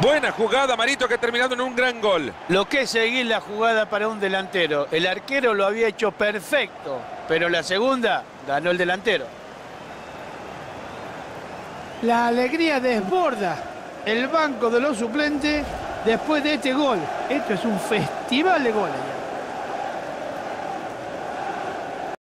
Buena jugada, Marito, que ha terminado en un gran gol. Lo que es seguir la jugada para un delantero. El arquero lo había hecho perfecto, pero la segunda ganó el delantero. La alegría desborda el banco de los suplentes después de este gol. Esto es un festival de goles.